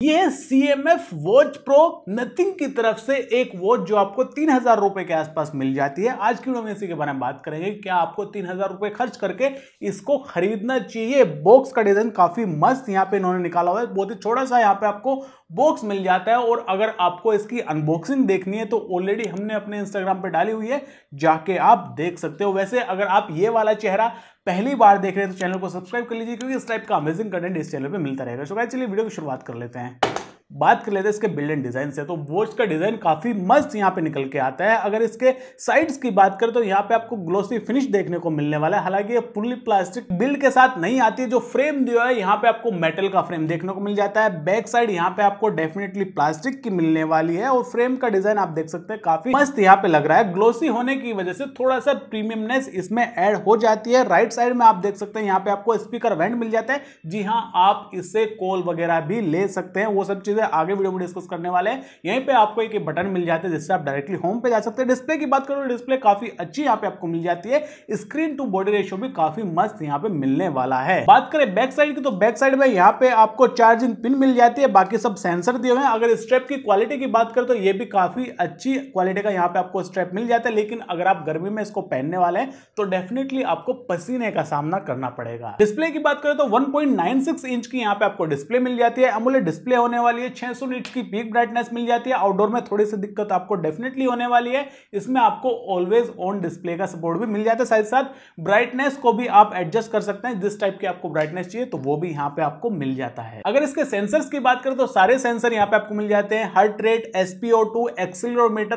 ये C M F watch pro Nothing की तरफ़ से एक वॉच जो आपको तीन हज़ार रुपए के आसपास मिल जाती है। आज की वीडियो में इसी के बारे में बात करेंगे क्या आपको तीन हज़ार रुपए खर्च करके इसको खरीदना चाहिए। बॉक्स का डिज़ाइन काफ़ी मस्त यहाँ पे इन्होंने निकाला हुआ है। बहुत ही छोटा सा यहाँ पे आपको बॉक्स मिल जाता है और अगर आपको इसकी अनबॉक्सिंग देखनी है तो ऑलरेडी हमने अपने इंस्टाग्राम पर डाली हुई है, जाके आप देख सकते हो। वैसे अगर आप ये वाला चेहरा पहली बार देख रहे हैं तो चैनल को सब्सक्राइब कर लीजिए, क्योंकि इस टाइप का अमेजिंग कंटेंट इस चैनल पर मिलता रहेगा। सो चलिए वीडियो की शुरुआत कर लेते हैं। बात कर लेते हैं इसके बिल्ड एंड डिज़ाइन से तो वॉच का डिज़ाइन काफ़ी मस्त यहाँ पे निकल के आता है। अगर इसके साइड्स की बात करें तो यहाँ पे आपको ग्लोसी फिनिश देखने को मिलने वाला है। हालाँकि ये फुल्ली प्लास्टिक बिल्ड के साथ नहीं आती है, जो फ्रेम दिया है, यहाँ पे आपको मेटल का फ्रेम देखने को मिल जाता है। बैक साइड यहाँ पे आपको डेफिनेटली प्लास्टिक की मिलने वाली है, और फ्रेम का डिज़ाइन आप देख सकते हैं, काफ़ी मस्त यहाँ पे लग रहा है। ग्लोसी होने की वजह से थोड़ा सा प्रीमियमनेस इसमें एड हो जाती है। राइट साइड में आप देख सकते हैं, यहाँ पे आपको स्पीकर वेंट मिल जाता है। जी हाँ आप इससे कॉल वगैरह भी ले सकते हैं, वो सब चीज़ें आगे वीडियो में डिस्कस करने वाले हैं। यहीं पे आपको एक बटन मिल जाता है जिससे आप डायरेक्टली होम पे जा सकते हैं। डिस्प्ले की बात करो डिस्प्ले काफ़ी अच्छी यहाँ पे आपको मिल जाती है। स्क्रीन टू बॉडी रेशियो भी काफ़ी मस्त यहाँ पे मिलने वाला है। बात करें बैक साइड की तो बैक साइड में यहाँ पे आपको चार्जिंग पिन मिल जाती है। बाकी सब सेंसर दिए हुए हैं। अगर स्ट्रेप की क्वालिटी की बात करें तो ये भी काफ़ी अच्छी क्वालिटी का यहाँ पे आपको स्ट्रेप मिल जाता है। लेकिन अगर आप गर्मी में इसको पहनने वाले हैं तो डेफिनेटली आपको पसीने का सामना करना पड़ेगा। डिस्प्ले की बात करें तो 1.96 इंच की यहाँ पे आपको डिस्प्ले मिल जाती है। अमूल्य डिस्प्ले होने वाली है। 600 निट्स की पीक ब्राइटनेस मिल जाती है। आउटडोर में थोड़ी सी दिक्कत आपको डेफिनेटली होने वाली है। इसमें आपको ऑलवेज ऑन डिस्प्ले का सपोर्ट भी मिल जाता है साथ साथ। ब्राइटनेस को भी आप एडजस्ट कर सकते हैं। जिस टाइप की आपको ब्राइटनेस चाहिए तो वो भी यहाँ पे आपको मिल जाता है। अगर इसके सेंसर्स की बात करें तो सारे सेंसर यहाँ पे आपको मिल जाते हैं। हार्ट रेट एसपीओ टू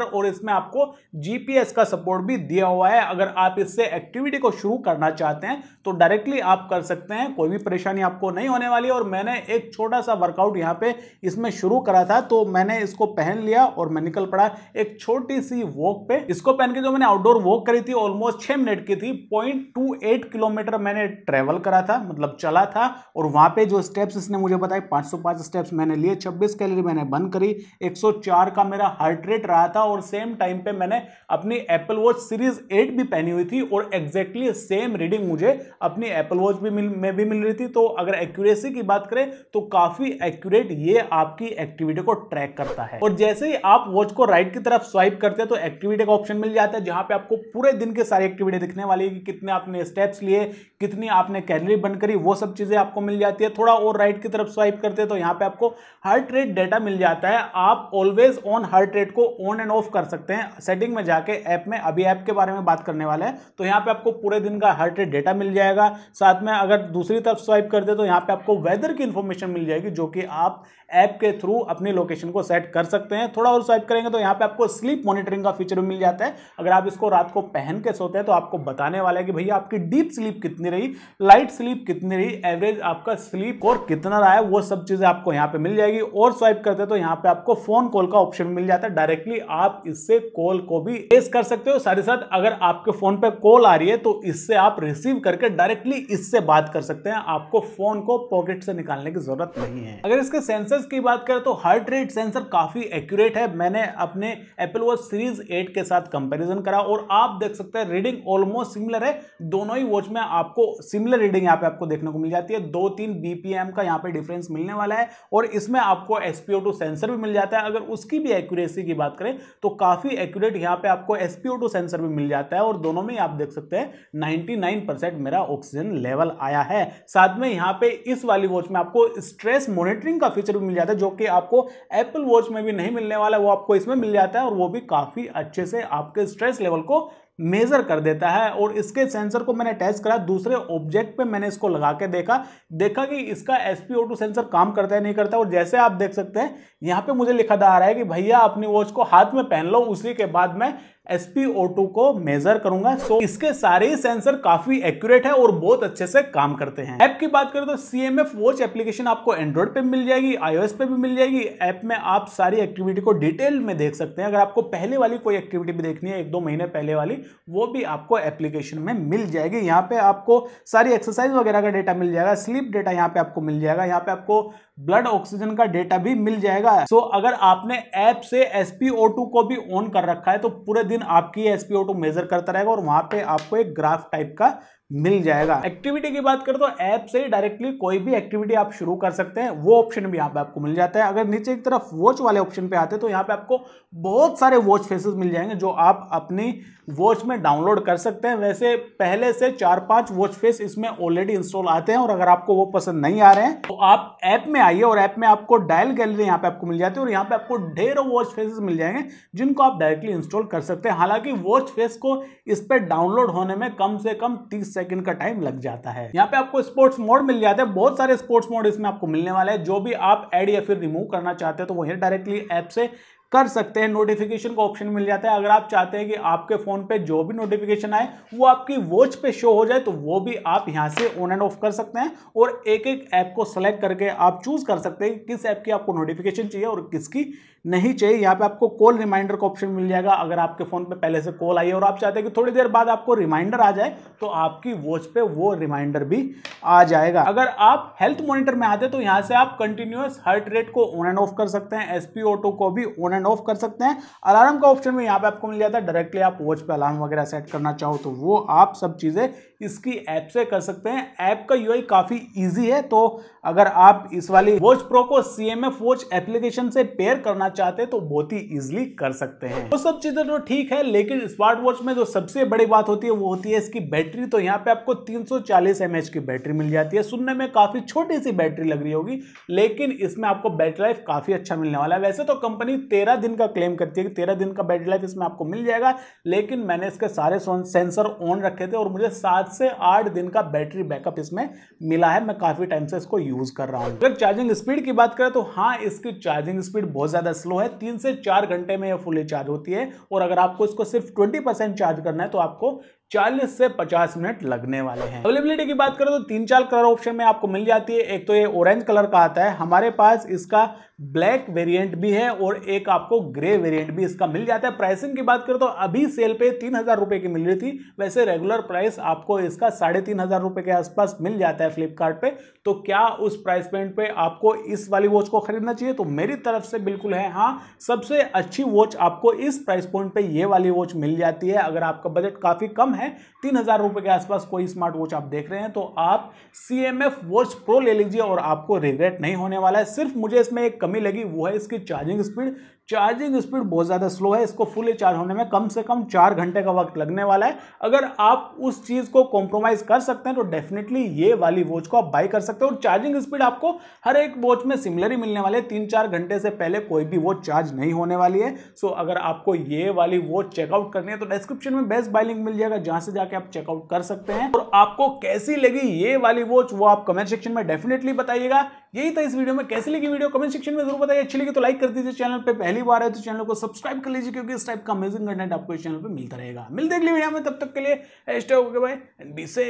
और इसमें आपको जीपीएस का सपोर्ट भी दिया हुआ है। अगर आप इससे एक्टिविटी को शुरू करना चाहते हैं तो डायरेक्टली आप कर सकते हैं। कोई भी परेशानी आपको नहीं होने वाली और मैंने एक छोटा सा वर्कआउट यहाँ पे इसमें शुरू करा था तो मैंने इसको पहन लिया और मैं निकल पड़ा एक छोटी सी वॉक पे। इसको पहन के जो मैंने आउटडोर वॉक करी थी ऑलमोस्ट छह मिनट की थी। पॉइंट टू एट किलोमीटर मैंने ट्रेवल करा था मतलब चला था। और वहाँ पे जो स्टेप्स इसने मुझे बताए 505 स्टेप्स मैंने लिए 26 कैलोरी मैंने बंद करी 104 का मेरा हार्ट रेट रहा था और सेम टाइम पे मैंने अपनी एप्पल वॉच सीरीज़ 8 भी पहनी हुई थी और एग्जैक्टली सेम रीडिंग मुझे अपनी एप्पल वॉच भी मिल, में भी मिल रही थी। तो अगर एक्यूरेसी की बात करें तो काफ़ी एक्यूरेट ये आपकी एक्टिविटी को ट्रैक करता है। और जैसे ही आप वॉच को राइट की तरफ़ स्वाइप करते हैं तो एक्टिविटी का ऑप्शन मिल जाता है, जहाँ पे आपको पूरे दिन के सारी एक्टिविटी दिखने वाली है कि कितने आपने स्टेप्स लिए, कितनी आपने कैलोरी बंद करी, वो सब चीज़ें आपको मिल जाती है। थोड़ा और राइट की तरफ़ स्वाइप करते हैं तो यहाँ पे आपको हार्ट रेट डेटा मिल जाता है। आप ऑलवेज ऑन हार्ट रेट को ऑन एंड ऑफ़ कर सकते हैं। सेटिंग में जाके ऐप में, अभी ऐप के बारे में बात करने वाले हैं तो यहाँ पे आपको पूरे दिन का हार्ट रेट डेटा मिल जाएगा। साथ में अगर दूसरी तरफ़ स्वाइप करते तो यहाँ पे आपको वेदर की इंफॉर्मेशन मिल जाएगी, जो कि आप ऐप के थ्रू अपनी लोकेशन को सेट कर सकते हैं। थोड़ा और स्वाइप करेंगे तो यहाँ पे आपको स्लीप मॉनिटरिंग का फीचर मिल जाता है। अगर आप इसको रात को पहन के सोते हैं तो आपको बताने वाला है कि भैया आपकी डीप स्लीप कितनी रही लाइट स्लीप कितनी रही एवरेज आपका स्लीप और कितना रहा है, वो सब चीज़ें आपको यहाँ पे मिल जाएगी। और स्वाइप करते हैं तो यहाँ पे आपको फ़ोन कॉल का ऑप्शन मिल जाता है। डायरेक्टली आप इससे कॉल को भी फेस कर सकते हो। साथ साथ अगर आपके फ़ोन पे कॉल आ रही है तो इससे आप रिसीव करके डायरेक्टली इससे बात कर सकते हैं। आपको फ़ोन को पॉकेट से निकालने की ज़रूरत नहीं है। अगर इसके सेंसर्स की बात करें तो हार्ट रेट सेंसर काफ़ी एक्यूरेट है। मैंने अपने एप्पल वॉच सीरीज़ 8 के साथ कंपैरिजन करा और आप देख सकते हैं रीडिंग ऑलमोस्ट सिमिलर है। दोनों ही वॉच में आपको सिमिलर रीडिंग यहाँ पे आपको देखने को मिल जाती है। दो तीन बीपीएम का यहाँ पे डिफरेंस मिलने वाला है और इसमें आपको एसपीओ सेंसर भी मिल जाता है। अगर उसकी भी एक्यूरेसी की बात करें तो काफ़ी एक्यूरेट यहाँ पे आपको एसपीओ सेंसर भी मिल जाता है और दोनों में आप देख सकते हैं 99% मेरा ऑक्सीजन लेवल आया है। साथ में यहाँ पे इस वाली वॉच में आपको स्ट्रेस मॉनिटरिंग का फीचर भी मिल जाता है जो कि आपको एप्पल वॉच में भी नहीं मिलने वाला है वो आपको इसमें मिल जाता है और वो भी काफ़ी अच्छे से आपके स्ट्रेस लेवल को मेजर कर देता है और इसके सेंसर को मैंने टेस्ट करा, दूसरे ऑब्जेक्ट पे मैंने इसको लगा के देखा देखा कि इसका एस एसपीओ सेंसर काम करता है, नहीं करता और जैसे आप देख सकते हैं, यहाँ पे मुझे लिखा आ रहा है कि भैया अपनी वॉच को हाथ में पहन लो, उसी के बाद मैं SpO2 को मेजर करूँगा। सो इसके सारे सेंसर काफ़ी एक्यूरेट है और बहुत अच्छे से काम करते हैं। ऐप की बात करें तो CMF वॉच एप्लीकेशन आपको एंड्रॉइड पे मिल जाएगी, iOS पे भी मिल जाएगी। ऐप में आप सारी एक्टिविटी को डिटेल में देख सकते हैं। अगर आपको पहले वाली कोई एक्टिविटी भी देखनी है, एक दो महीने पहले वाली वो भी आपको एप्लीकेशन में मिल जाएगी। यहाँ पे आपको सारी एक्सरसाइज वगैरह का डेटा मिल जाएगा स्लीप डेटा यहाँ पे आपको मिल जाएगा। यहाँ पे आपको ब्लड ऑक्सीजन का डेटा भी मिल जाएगा। सो so, अगर आपने ऐप से SpO2 को भी ऑन कर रखा है तो पूरे दिन आपकी SpO2 मेजर करता रहेगा और वहाँ पे आपको एक ग्राफ टाइप का मिल जाएगा। एक्टिविटी की बात करें तो ऐप से डायरेक्टली कोई भी एक्टिविटी आप शुरू कर सकते हैं वो ऑप्शन भी यहाँ पे आपको मिल जाता है। अगर नीचे की तरफ़ वॉच वाले ऑप्शन पे आते हैं तो यहाँ पे आपको बहुत सारे वॉच फेसेस मिल जाएँगे जो आप अपनी वॉच में डाउनलोड कर सकते हैं। वैसे पहले से चार पाँच वॉच फेस इसमें ऑलरेडी इंस्टॉल आते हैं और अगर आपको वो पसंद नहीं आ रहे हैं तो आप ऐप में आइए और ऐप में आपको डायल गैलरी यहाँ पे आपको मिल जाती है और यहाँ पे आपको ढेरों वॉच फेसेस मिल जाएँगे, जिनको आप डायरेक्टली इंस्टॉल कर सकते हैं। हालाँकि वॉच फेस को इस पर डाउनलोड होने में कम से कम तीस सेकंड का टाइम लग जाता है। यहाँ पे आपको स्पोर्ट्स मोड मिल जाते हैं। बहुत सारे स्पोर्ट्स मोड इसमें आपको मिलने वाले हैं। जो भी आप एड या फिर रिमूव करना चाहते हैं तो वही डायरेक्टली ऐप से कर सकते हैं नोटिफिकेशन का ऑप्शन मिल जाता है। अगर आप चाहते हैं कि आपके फ़ोन पे जो भी नोटिफिकेशन आए, वो आपकी वॉच पे शो हो जाए तो वो भी आप यहाँ से ऑन एंड ऑफ़ कर सकते हैं और एक एक ऐप को सेलेक्ट करके आप चूज़ कर सकते हैं कि किस ऐप की आपको नोटिफिकेशन चाहिए और किसकी नहीं चाहिए, यहाँ पे आपको कॉल रिमाइंडर का ऑप्शन मिल जाएगा अगर आपके फ़ोन पे पहले से कॉल आई है और आप चाहते हैं कि थोड़ी देर बाद आपको रिमाइंडर आ जाए तो आपकी वॉच पे वो रिमाइंडर भी आ जाएगा। अगर आप हेल्थ मॉनिटर में आते तो यहाँ से आप कंटिन्यूस हार्ट रेट को ऑन एंड ऑफ़ कर सकते हैं एसपीओटो को भी ऑन एंड ऑफ़ कर सकते हैं। अलार्म का ऑप्शन भी यहाँ पर आपको मिल जाता है डायरेक्टली आप वॉच पे अलार्म वगैरह सेट करना चाहो तो वो आप सब चीज़ें इसकी ऐप से कर सकते हैं। ऐप का यूआई काफ़ी ईजी है तो अगर आप इस वाली वॉच प्रो को सीएमएफ वॉच एप्लीकेशन से पेयर करना चाहते हैं तो बहुत ही इजिली कर सकते हैं। वो सब चीज़ें तो ठीक है, लेकिन स्मार्ट वॉच में जो सबसे बड़ी बात होती है, वो होती है इसकी बैटरी। तो यहाँ पे आपको 340 mAh की बैटरी मिल जाती है। सुनने में काफ़ी छोटी सी बैटरी लग रही होगी, लेकिन इसमें आपको बैटरी लाइफ काफ़ी अच्छा मिलने वाला है। वैसे तो कंपनी तेरह दिन का क्लेम करती है कि तेरह दिन का बैटरी लाइफ इसमें आपको मिल जाएगा, लेकिन मैंने इसके सारे सेंसर ऑन रखे थे और मुझे सात से आठ दिन का बैटरी बैकअप इसमें मिला है। मैं काफ़ी टाइम से इसको यूज़ कर रहा हूँ। अगर चार्जिंग स्पीड की बात करें तो हाँ इसकी चार्जिंग स्पीड बहुत ज़्यादा स्लो है, तीन से चार घंटे में यह फुली चार्ज होती है और अगर आपको इसको सिर्फ़ ट्वेंटी परसेंट चार्ज करना है तो आपको 40 से 50 मिनट लगने वाले हैं। अवेलेबिलिटी की बात करें तो तीन चार कलर ऑप्शन में आपको मिल जाती है। एक तो ये ऑरेंज कलर का आता है। हमारे पास इसका ब्लैक वेरिएंट भी है और एक आपको ग्रे वेरिएंट भी इसका मिल जाता है। प्राइसिंग की बात करें तो अभी सेल पे तीन हज़ार रुपए की मिल रही थी। वैसे रेगुलर प्राइस आपको इसका साढ़े तीन हज़ार रुपए के आसपास मिल जाता है फ्लिपकार्ट पे। तो क्या उस प्राइस पॉइंट पे आपको इस वाली वॉच को खरीदना चाहिए? तो मेरी तरफ़ से बिल्कुल है हाँ। सबसे अच्छी वॉच आपको इस प्राइस पॉइंट पे ये वाली वॉच मिल जाती है। अगर आपका बजट काफ़ी कम है, तीन हज़ार रुपए के आसपास कोई स्मार्ट वॉच आप देख रहे हैं तो आप C M F watch pro ले लीजिए और आपको रिग्रेट नहीं होने वाला है। सिर्फ़ मुझे इसमें एक कमी लगी वो है इसकी चार्जिंग स्पीड चार्जिंग स्पीड बहुत ज़्यादा स्लो है, इसको फुली चार्ज होने में कम से कम चार घंटे का वक्त लगने वाला है। अगर आप उस चीज़ को कॉम्प्रोमाइज़ कर सकते हैं तो डेफिनेटली ये वाली वॉच को आप बाई कर सकते हैं। और चार्जिंग स्पीड आपको हर एक वॉच में सिमिलर ही मिलने वाले तीन चार घंटे से पहले कोई भी वॉच चार्ज नहीं होने वाली है। सो अगर आपको ये वाली वॉच चेकआउट करनी है तो डिस्क्रिप्शन में बेस्ट बाई लिंक मिल जाएगा, जहाँ से जाके आप चेकआउट कर सकते हैं। और आपको कैसी लगी ये वाली वॉच वो आप कमेंट सेक्शन में डेफिनेटली बताइएगा। यही था इस वीडियो में। कैसी लगी वीडियो कमेंट सेक्शन में ज़रूर बताइए। अच्छी लगी तो लाइक कर दीजिए। चैनल पर पहली बार है तो चैनल को सब्सक्राइब कर लीजिए, क्योंकि इस टाइप का अमेजिंग कंटेंट आपको इस चैनल पर मिलता रहेगा। मिलते अगली वीडियो में, तब तक के लिए बाय बी सेफ़